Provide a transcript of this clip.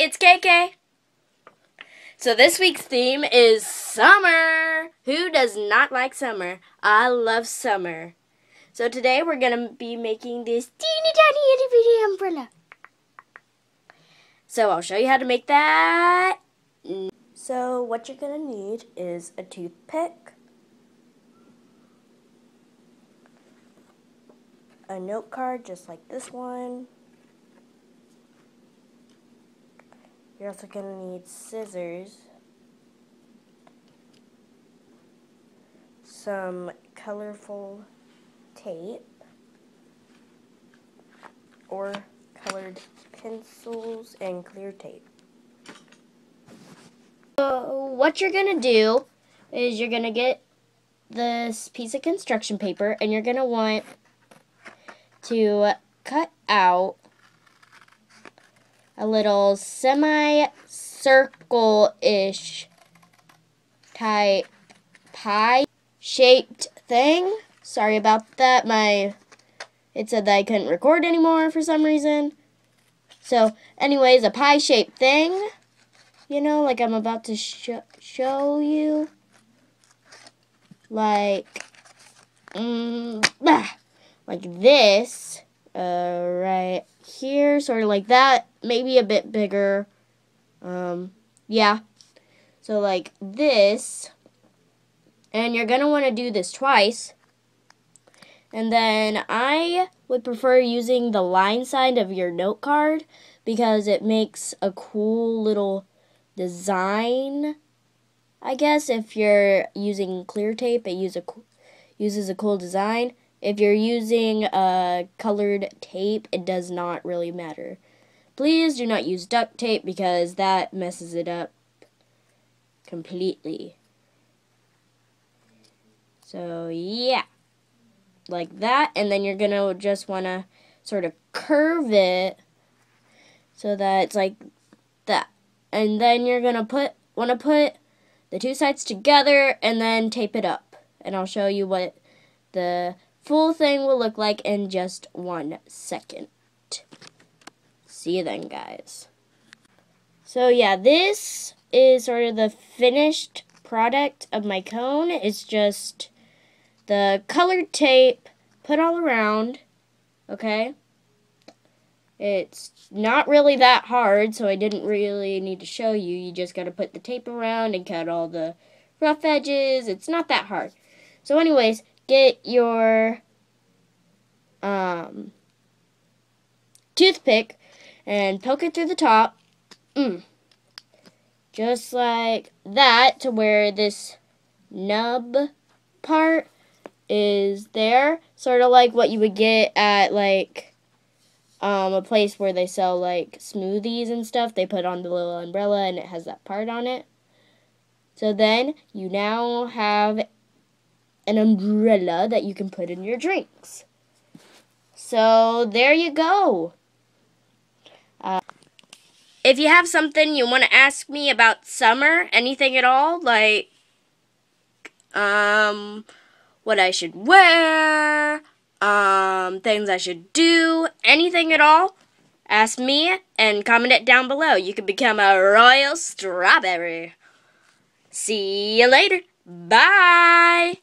it's KK. So this week's theme is summer. Who does not like summer? I love summer. So today we're going to be making this teeny tiny itty bitty umbrella. So I'll show you how to make that. So what you're going to need is a toothpick, a note card just like this one, You're also going to need scissors, some colorful tape, or colored pencils and clear tape. So what you're going to do is you're going to get this piece of construction paper and you're going to want to cut out a little semi-circle-ish type pie shaped thing. Sorry about that. My it said that I couldn't record anymore for some reason. So, anyways, a pie shaped thing. You know, like I'm about to sh show you. Like, mm, like this. Uh, right here, sort of like that, maybe a bit bigger. Um, yeah. So like this, and you're going to want to do this twice. And then I would prefer using the line side of your note card because it makes a cool little design. I guess if you're using clear tape, it use a, uses a cool design. If you're using uh, colored tape, it does not really matter. Please do not use duct tape because that messes it up completely. So, yeah. Like that. And then you're going to just want to sort of curve it so that it's like that. And then you're going to put want to put the two sides together and then tape it up. And I'll show you what the full thing will look like in just one second. See you then, guys. So yeah, this is sort of the finished product of my cone. It's just the colored tape put all around, okay? It's not really that hard, so I didn't really need to show you. You just got to put the tape around and cut all the rough edges. It's not that hard. So anyways, get your um, toothpick and poke it through the top. Mm. Just like that to where this nub part is there. Sort of like what you would get at like um, a place where they sell like smoothies and stuff. They put on the little umbrella and it has that part on it. So then you now have an umbrella that you can put in your drinks. So there you go. If you have something you want to ask me about summer, anything at all, like um, what I should wear, um, things I should do, anything at all, ask me and comment it down below. You can become a royal strawberry. See you later. Bye.